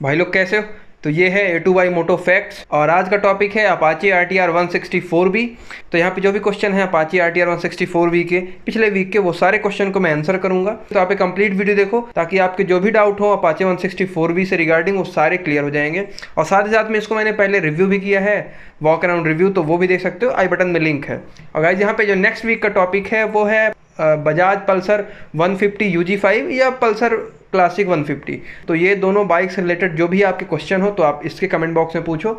भाई लोग कैसे हो? तो ये है A to Y moto facts और आज का टॉपिक है Apache R T R one sixty four B तो यहाँ पे जो भी क्वेश्चन है Apache R T R one sixty four B के, पिछले वीक के वो सारे क्वेश्चन को मैं आंसर करूँगा। तो आप एक कंप्लीट वीडियो देखो ताकि आपके जो भी डाउट हो Apache one sixty four B से रिगार्डिंग वो सारे क्लियर हो जाएँगे। और साथ ही साथ में इसको मैंने पहले रिव्यू भी किया है वॉक अराउंड रिव्यू तो वो भी देख सकते हो। आई बटन में लिंक है। और गाइज़ यहाँ पे जो नेक्स्ट वीक का टॉपिक है वो है बजाज पल्सर 150 UG5 या पल्सर क्लासिक 150 तो ये दोनों बाइक से रिलेटेड जो भी आपके क्वेश्चन हो तो आप इसके कमेंट बॉक्स में पूछो।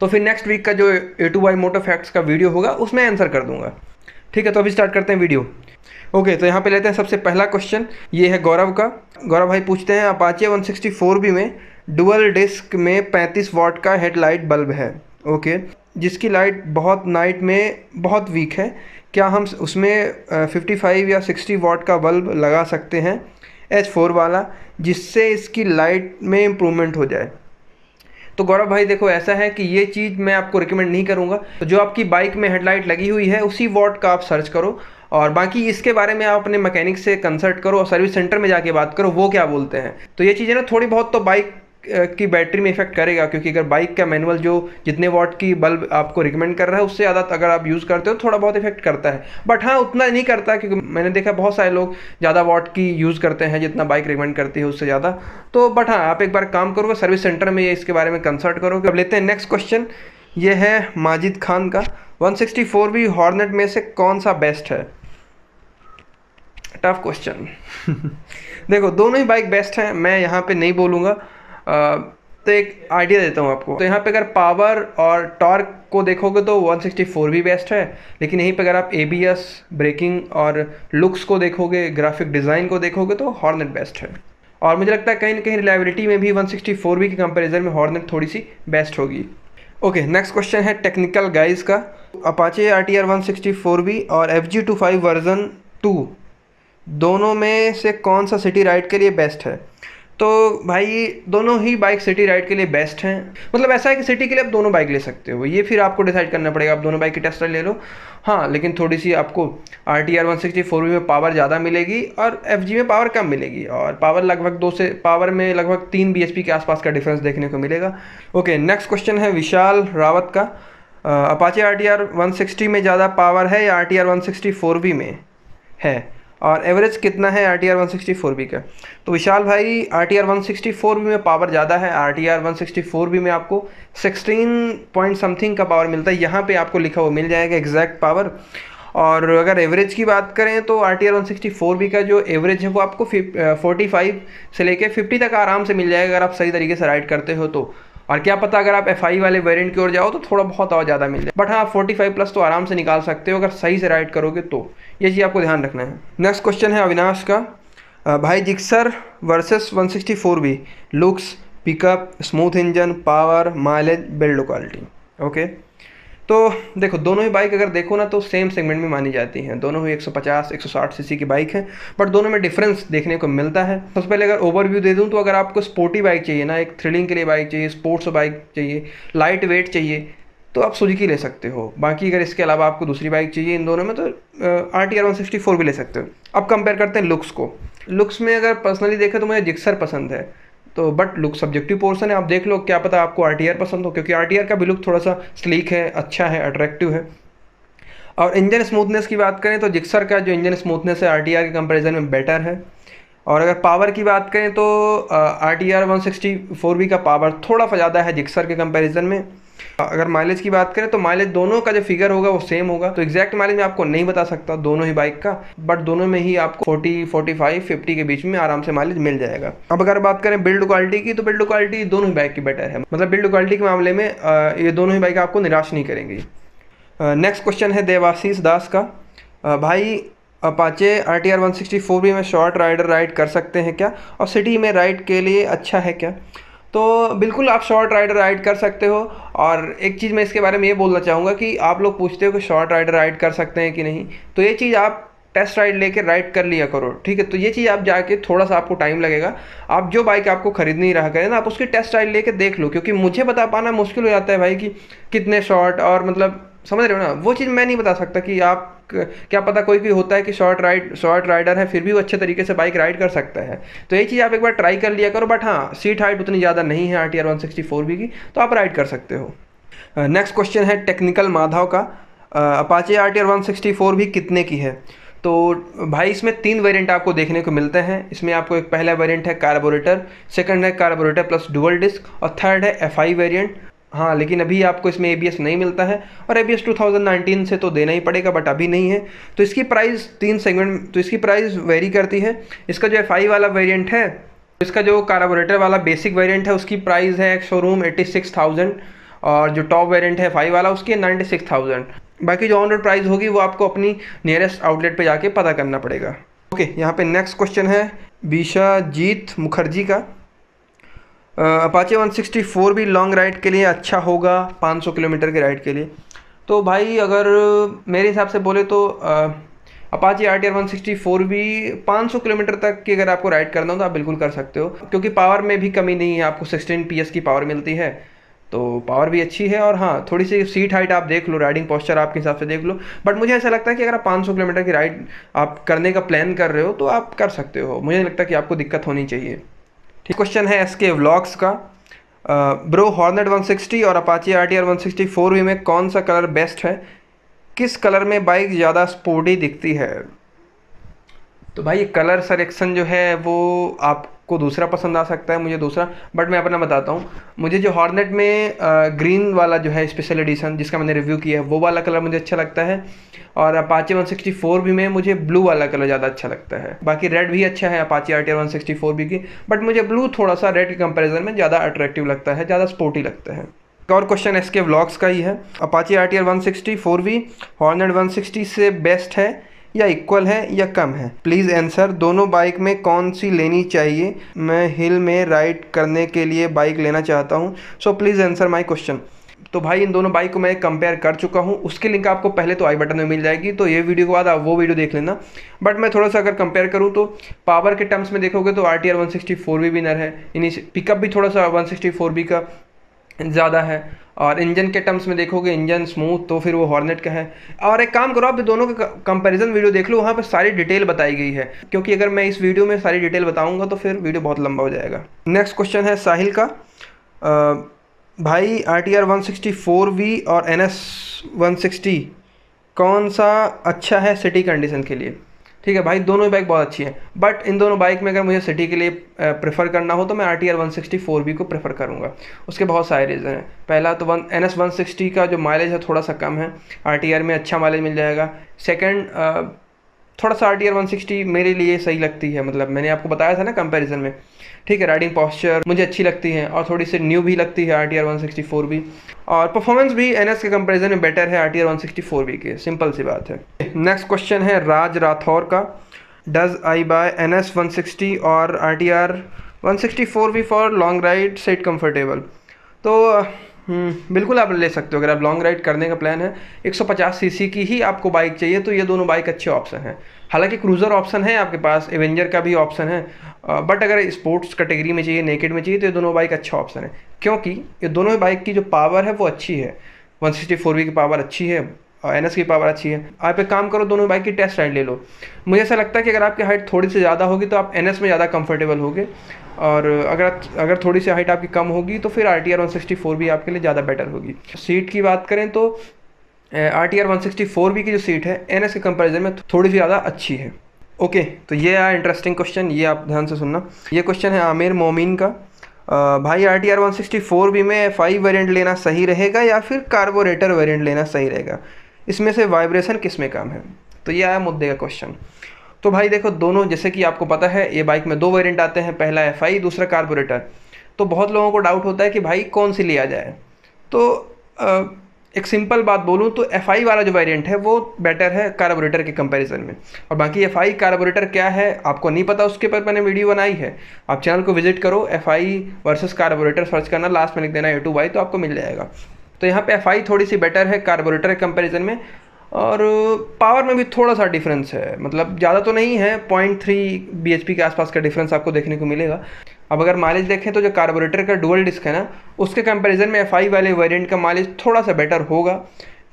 तो फिर नेक्स्ट वीक का जो A to Y moto facts का वीडियो होगा, उसमें आंसर कर दूँगा। ठीक है तो अभी स्टार्ट करते हैं वीडियो ओके तो यहाँ पे लेते हैं सबसे पहला क्वेश्चन ये है गौरव का। गौरव भाई पूछते हैं अपाचे 164 बी में डुअल डिस्क में 35 वाट का हेडलाइट बल्ब है। ओके जिसकी लाइट बहुत नाइट में बहुत वीक है। क्या हम उसमें फिफ्टी फाइव या सिक्सटी वाट का बल्ब लगा सकते हैं? एच फोर वाला, जिससे इसकी लाइट में इम्प्रूवमेंट हो जाए। तो गौरव भाई, देखो, ऐसा है कि ये चीज़ मैं आपको रिकमेंड नहीं करूँगा। तो जो आपकी बाइक में हेडलाइट लगी हुई है, उसी वॉट का आप सर्च करो। और बाकी इसके बारे में आप अपने मैकेनिक से कंसल्ट करो और सर्विस सेंटर में जाके बात करो, वो क्या बोलते हैं। तो ये चीज़ें ना, थोड़ी बहुत तो बाइक की बैटरी में इफ़ेक्ट करेगा, क्योंकि अगर बाइक का मैनुअल जो जितने वॉट की बल्ब आपको रिकमेंड कर रहा है, उससे ज़्यादा अगर आप यूज़ करते हो थोड़ा बहुत इफ़ेक्ट करता है। बट हाँ उतना नहीं करता, क्योंकि मैंने देखा बहुत सारे लोग ज़्यादा वॉट की यूज़ करते हैं, जितना बाइक रिकमेंड करती है उससे ज़्यादा। तो बट हाँ आप एक बार काम करोगे सर्विस सेंटर में ये इसके बारे में कंसल्ट करोगे। अब लेते हैं नेक्स्ट क्वेश्चन ये है माजिद खान का। 164 भी हॉर्नेट में से कौन सा बेस्ट है? टफ क्वेश्चन देखो, दोनों ही बाइक बेस्ट हैं, मैं यहाँ पे नहीं बोलूँगा। तो एक आइडिया देता हूँ आपको। तो यहाँ पे अगर पावर और टॉर्क को देखोगे तो 164 भी बेस्ट है, लेकिन यहीं पे अगर आप एबीएस ब्रेकिंग और लुक्स को देखोगे ग्राफिक डिज़ाइन को देखोगे तो हॉर्नेट बेस्ट है। और मुझे लगता है कहीं ना कहीं रिलायबिलिटी में भी 164 भी के कंपैरिजन में हॉर्नेट थोड़ी सी बेस्ट होगी। ओके नेक्स्ट क्वेश्चन है टेक्निकल गाइज़ का। Apache R T R one sixty four B और F G two five version two दोनों में से कौन सा सिटी राइड के लिए बेस्ट है? तो भाई, दोनों ही बाइक सिटी राइड के लिए बेस्ट हैं। मतलब ऐसा है कि सिटी के लिए आप दोनों बाइक ले सकते हो। ये फिर आपको डिसाइड करना पड़ेगा, आप दोनों बाइक की टेस्ट ले लो। हाँ लेकिन थोड़ी सी आपको R T R one sixty four में पावर ज़्यादा मिलेगी और एफ़ जी में पावर कम मिलेगी। और पावर लगभग दो से पावर में लगभग तीन बी एच पी के आसपास का डिफरेंस देखने को मिलेगा। ओके नेक्स्ट क्वेश्चन है विशाल रावत का। Apache R T R one sixty में ज़्यादा पावर है या R T R one sixty four V में है? और एवरेज कितना है R T R one sixty four B का? तो विशाल भाई R T R one sixty four B में पावर ज़्यादा है R T R one sixty four B में आपको सिक्सटीन पॉइंट समथिंग का पावर मिलता है। यहाँ पे आपको लिखा हुआ मिल जाएगा एग्जैक्ट पावर और अगर एवरेज की बात करें तो R T R one sixty four B का जो एवरेज है वो आपको फोर्टी फाइव से लेके फिफ्टी तक आराम से मिल जाएगा अगर आप सही तरीके से राइड करते हो तो। और क्या पता अगर आप एफ़ आई वाले वेरिएंट की ओर जाओ तो थोड़ा बहुत और ज़्यादा मिल जाए। बट हाँ फोर्टी फाइव प्लस तो आराम से निकाल सकते हो अगर सही से राइड करोगे तो। ये चीज़ आपको ध्यान रखना है। नेक्स्ट क्वेश्चन है अविनाश का। भाई जिक्सर वर्सेस 164 भी looks pickup smooth engine power mileage build quality okay तो देखो, दोनों ही बाइक अगर देखो ना तो सेम सेगमेंट में मानी जाती हैं। दोनों ही 150 160 सीसी की बाइक है बट दोनों में डिफरेंस देखने को मिलता है। सबसे तो पहले अगर ओवरव्यू दे दूँ तो अगर आपको स्पोर्टी बाइक चाहिए ना, एक थ्रिलिंग के लिए बाइक चाहिए स्पोर्ट्स बाइक चाहिए लाइट वेट चाहिए तो आप सुजुकी ले सकते हो। बाकी अगर इसके अलावा आपको दूसरी बाइक चाहिए इन दोनों में तो R T R one sixty four भी ले सकते हो। अब कंपेयर करते हैं लुक्स को। लुक्स में अगर पर्सनली देखें तो मुझे जिक्सर पसंद है। तो बट लुक सब्जेक्टिव पोर्सन है। आप देख लो, क्या पता आपको आरटीआर पसंद हो, क्योंकि आर का भी लुक थोड़ा सा स्लीक है अच्छा है अट्रैक्टिव है। और इंजन स्मूथनेस की बात करें तो जिक्सर का जो इंजन स्मूथनेस है आरटीआर के कंपेरिजन में बेटर है। और अगर पावर की बात करें तो R T R one sixty four B का पावर थोड़ा सा ज़्यादा है जिक्सर के कंपैरिजन में। अगर माइलेज की बात करें तो माइलेज दोनों का जो फिगर होगा वो सेम होगा। तो एग्जैक्ट माइलेज मैं आपको नहीं बता सकता, दोनों ही बाइक का बट दोनों में ही आपको 40 45 50 के बीच में आराम से माइलेज मिल जाएगा। अब अगर बात करें बिल्ड क्वालिटी की तो बिल्ड क्वालिटी दोनों ही बाइक की बेटर है। मतलब बिल्ड क्वालिटी के मामले में ये दोनों ही बाइक आपको निराश नहीं करेंगी। नेक्स्ट क्वेश्चन है देवाशीष दास का। भाई Apache R T R one sixty four B में शॉर्ट राइडर राइड कर सकते हैं क्या? और सिटी में राइड के लिए अच्छा है क्या? तो बिल्कुल आप शॉर्ट राइडर राइड कर सकते हो और एक चीज़ मैं इसके बारे में ये बोलना चाहूँगा कि आप लोग पूछते हो कि शॉर्ट राइडर राइड कर सकते हैं कि नहीं तो ये चीज़ आप टेस्ट राइड लेके राइड कर लिया करो, ठीक है? तो ये चीज़ आप जाके थोड़ा सा आपको टाइम लगेगा। आप जो बाइक आपको खरीदनी रहा करें ना, आप उसकी टेस्ट राइड लेके देख लो, क्योंकि मुझे बता पाना मुश्किल हो जाता है भाई कि कितने शॉर्ट और मतलब समझ रहे हो ना? वो चीज़ मैं नहीं बता सकता कि आप क्या पता कोई भी होता है कि शॉर्ट राइड, शॉर्ट राइडर है, फिर भी वो अच्छे तरीके से बाइक राइड कर सकता है। तो ये चीज़ आप एक बार ट्राई कर लिया करो, बट हाँ सीट हाइट उतनी ज़्यादा नहीं है R T R one sixty four B की तो आप राइड कर सकते हो। नेक्स्ट क्वेश्चन है टेक्निकल माधव का। Apache R T R one sixty four B कितने की है? तो भाई, इसमें तीन वेरिएंट आपको देखने को मिलते हैं। इसमें आपको एक पहला वेरिएंट है कार्बोरेटर सेकंड है कार्बोरेटर प्लस डुअल डिस्क और थर्ड है एफ़ आई वेरियंट हाँ लेकिन अभी आपको इसमें एबीएस नहीं मिलता है और ए बी 2019 से तो देना ही पड़ेगा बट अभी नहीं है। तो इसकी प्राइस तीन सेगमेंट तो इसकी प्राइस वेरी करती है। इसका जो एफ़ वाला वेरिएंट है इसका जो कार्बोरेटर वाला बेसिक वेरिएंट है उसकी प्राइस है एक शोरूम एट्टी सिक्स थाउज़ेंड और जो टॉप वेरिएंट है फाइव वाला उसकी नाइन्टी सिक्स थाउज़ेंड बाकी जो ऑन रोड प्राइस होगी वो आपको अपनी नियरेस्ट आउटलेट पे जाके पता करना पड़ेगा। ओके okay, यहाँ पे नेक्स्ट क्वेश्चन है बीशा जीत मुखर्जी का। अपाचे 164 भी लॉन्ग राइड के लिए अच्छा होगा 500 किलोमीटर के राइड के लिए। तो भाई, अगर मेरे हिसाब से बोले तो अपाची आर टी आर भी 500 किलोमीटर तक की अगर आपको राइड करना हो तो आप बिल्कुल कर सकते हो, क्योंकि पावर में भी कमी नहीं है, आपको 16 पीएस की पावर मिलती है। तो पावर भी अच्छी है और हाँ थोड़ी सी सीट हाइट आप देख लो राइडिंग पोस्चर आपके हिसाब से देख लो। बट मुझे ऐसा लगता है कि अगर आप 500 किलोमीटर की राइड आप करने का प्लान कर रहे हो तो आप कर सकते हो। मुझे नहीं लगता कि आपको दिक्कत होनी चाहिए। ठीक क्वेश्चन है एस के। व्लॉग्स का ब्रो हॉर्नेट 160 और Apache R T R one sixty four V में कौन सा कलर बेस्ट है? किस कलर में बाइक ज़्यादा स्पोर्टी दिखती है? तो भाई कलर सलेक्शन जो है, वो आपको दूसरा पसंद आ सकता है, मुझे दूसरा। बट मैं अपना बताता हूँ। मुझे जो हॉर्नेट में ग्रीन वाला जो है स्पेशल एडिशन जिसका मैंने रिव्यू किया है, वो वाला कलर मुझे अच्छा लगता है। और अपाचे 164 भी में, मुझे ब्लू वाला कलर ज़्यादा अच्छा लगता है। बाकी रेड भी अच्छा है अपाचे आर टी फोर भी की बट मुझे ब्लू थोड़ा सा रेड के कंपेरिजन में ज़्यादा अट्रैक्टिव लगता है, ज़्यादा स्पोर्टी लगता है। एक और क्वेश्चन इसके व्लॉग्स का ही है। Apache R T R one sixty four V Hornet one sixty से बेस्ट है, या इक्वल है, या कम है? प्लीज़ आंसर दोनों बाइक में कौन सी लेनी चाहिए? मैं हिल में राइड करने के लिए बाइक लेना चाहता हूँ। So please answer my question तो भाई इन दोनों बाइक को मैं कंपेयर कर चुका हूँ। उसके लिंक आपको पहले तो आई बटन में मिल जाएगी तो ये वीडियो के बाद आप वो वीडियो देख लेना। बट मैं थोड़ा सा अगर कंपेयर करूँ तो पावर के टर्म्स में देखोगे तो R T R one sixty four भी विनर है पिकअप भी थोड़ा सा वन सिक्सटी फोर बी का ज़्यादा है। और इंजन के टर्म्स में देखोगे इंजन स्मूथ तो फिर वो हॉर्नेट का है। और एक काम करो आप दोनों का कंपैरिजन वीडियो देख लो वहाँ पर सारी डिटेल बताई गई है। क्योंकि अगर मैं इस वीडियो में सारी डिटेल बताऊँगा तो फिर वीडियो बहुत लंबा हो जाएगा। नेक्स्ट क्वेश्चन है साहिल का। आ, भाई R T R one sixty four V और एन एस वन सिक्सटी कौन सा अच्छा है सिटी कंडीशन के लिए? ठीक है भाई, दोनों ही बाइक बहुत अच्छी है। बट इन दोनों बाइक में अगर मुझे सिटी के लिए प्रेफर करना हो तो मैं R T R one sixty four B को प्रेफर करूँगा। उसके बहुत सारे रीज़न हैं। पहला तो one N S one sixty का जो माइलेज है थोड़ा सा कम है। आर टी आर में अच्छा माइलेज मिल जाएगा। सेकेंड थोड़ा सा R T R one sixty मेरे लिए सही लगती है। मतलब मैंने आपको बताया था ना कंपेरिजन में। ठीक है राइडिंग पॉस्चर मुझे अच्छी लगती है और थोड़ी सी न्यू भी लगती है R T R one sixty four भी। और परफॉर्मेंस भी एन एस के कंपेरिजन में बेटर है R T R one sixty four भी के सिंपल सी बात है। नेक्स्ट क्वेश्चन है राज राठौर का। Does I buy N S one sixty और R T R one sixty four for long ride set comfortable तो हम्म, बिल्कुल आप ले सकते हो अगर आप लॉन्ग राइड करने का प्लान है 150 सीसी की ही आपको बाइक चाहिए तो ये दोनों बाइक अच्छे ऑप्शन हैं। हालाँकि क्रूज़र ऑप्शन है आपके पास एवेंजर का भी ऑप्शन है बट अगर स्पोर्ट्स कैटेगरी में चाहिए नेकेड में चाहिए तो ये दोनों बाइक अच्छा ऑप्शन है। क्योंकि ये दोनों बाइक की जो पावर है, वो अच्छी है। वन सिक्सटी फोर वी की पावर अच्छी है एन एस की पावर अच्छी है। आप एक काम करो, दोनों बाइक की टेस्ट राइड ले लो। मुझे ऐसा लगता है कि अगर आपकी हाइट थोड़ी सी ज़्यादा होगी तो आप एन एस में ज़्यादा कंफर्टेबल होगे। और अगर अगर थोड़ी सी हाइट आपकी कम होगी तो फिर R T R one sixty four भी आपके लिए ज़्यादा बेटर होगी। सीट की बात करें तो R T R one sixty four B की जो सीट है एन एस के कंपेरिजन में थोड़ी सी ज़्यादा अच्छी है। ओके तो ये आया इंटरेस्टिंग क्वेश्चन ये आप ध्यान से सुनना। ये क्वेश्चन है आमिर मोमिन का। आ, भाई R T R one sixty four B में फाइव वेरियंट लेना सही रहेगा या फिर कार्बोरेटर वेरियंट लेना सही रहेगा? इसमें से वाइब्रेशन किसमें काम है? तो ये आया मुद्दे का क्वेश्चन तो भाई देखो दोनों जैसे कि आपको पता है ये बाइक में दो वेरिएंट आते हैं पहला एफ़ आई दूसरा कार्बोरेटर तो बहुत लोगों को डाउट होता है कि भाई कौन सी लिया जाए? तो आ, एक सिंपल बात बोलूँ तो एफ़ आई वाला जो वेरिएंट है, वो बेटर है कार्बोरेटर के कंपैरिजन में। और बाकी एफ़ आई कार्बोरेटर क्या है, आपको नहीं पता उसके ऊपर मैंने वीडियो बनाई है। आप चैनल को विज़िट करो F I versus carburettor search करना लास्ट में लिख देना यूट्यूब आई तो आपको मिल जाएगा। तो यहाँ पे एफ़ थोड़ी सी बेटर है कार्बोरेटर के कंपेरिजन में। और पावर में भी थोड़ा सा डिफरेंस है। मतलब ज़्यादा तो नहीं है point three B H P के आसपास का डिफरेंस आपको देखने को मिलेगा। अब अगर माइलेज देखें तो जो कार्बोरेटर का डुअल डिस्क है ना, उसके कंपैरिजन में FI वाले वेरिएंट का माइलेज थोड़ा सा बेटर होगा।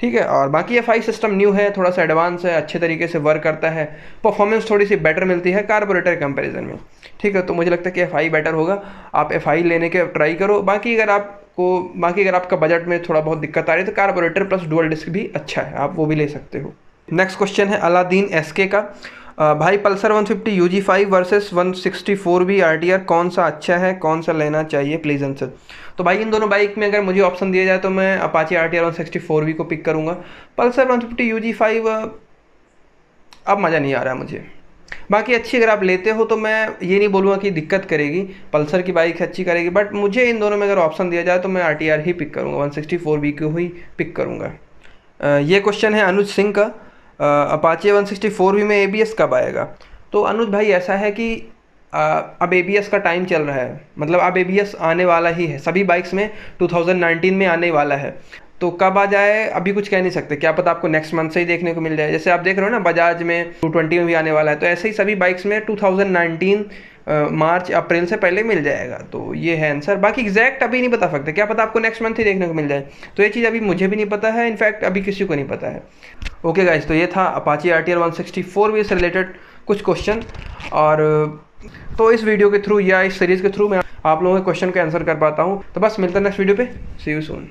ठीक है? और बाकी FI सिस्टम न्यू है थोड़ा सा एडवांस है, अच्छे तरीके से वर्क करता है। परफॉर्मेंस थोड़ी सी बेटर मिलती है कार्बोरेटर कंपेरिजन में। ठीक है? तो मुझे लगता है कि FI बेटर होगा। आप FI लेने के ट्राई करो। बाकी अगर आपको, बाकी अगर आपका बजट में थोड़ा बहुत दिक्कत आ रही है तो कार्बोरेटर प्लस डुअल डिस्क भी अच्छा है, आप वो भी ले सकते हो। नेक्स्ट क्वेश्चन है अलादीन एस के। का भाई Pulsar 150 fifty U G five versus one sixty four B R T R कौन सा अच्छा है, कौन सा लेना चाहिए? प्लीज़ आंसर तो भाई, इन दोनों बाइक में अगर मुझे ऑप्शन दिया जाए तो मैं Apache R T R one sixty four को पिक करूँगा। Pulsar one fifty U G five अब मज़ा नहीं आ रहा मुझे। बाकी अच्छी अगर आप लेते हो तो मैं ये नहीं बोलूँगा कि दिक्कत करेगी, पल्सर की बाइक अच्छी करेगी बट मुझे इन दोनों में अगर ऑप्शन दिया जाए तो मैं आर टी आर ही पिक करूँगा वन सिक्सटी फोर वी को ही पिक करूँगा। ये क्वेश्चन है अनुज सिंह का। अपाचे वन सिक्सटी फोर में ए बी एस कब आएगा? तो अनुज भाई, ऐसा है कि अब ए बी एस का टाइम चल रहा है मतलब अब ए बी एस आने वाला ही है, सभी बाइक्स में 2019 में आने वाला है। तो कब आ जाए, अभी कुछ कह नहीं सकते। क्या पता आपको नेक्स्ट मंथ से ही देखने को मिल जाए। जैसे आप देख रहे हो ना बजाज में टू ट्वेंटी में भी आने वाला है तो ऐसे ही सभी बाइक्स में 2019 मार्च, अप्रैल से पहले मिल जाएगा। तो ये है आंसर बाकी एग्जैक्ट अभी नहीं बता सकते। क्या पता आपको नेक्स्ट मंथ ही देखने को मिल जाए। तो ये चीज़ अभी मुझे भी नहीं पता है इनफैक्ट अभी किसी को नहीं पता है। ओके गाइज़ तो ये था Apache R T R one sixty four से रिलेटेड कुछ क्वेश्चन और तो इस वीडियो के थ्रू या इस सीरीज़ के थ्रू मैं आप लोगों के क्वेश्चन का आंसर कर पाता हूँ। तो बस मिलता है नेक्स्ट वीडियो पे। सी यू सून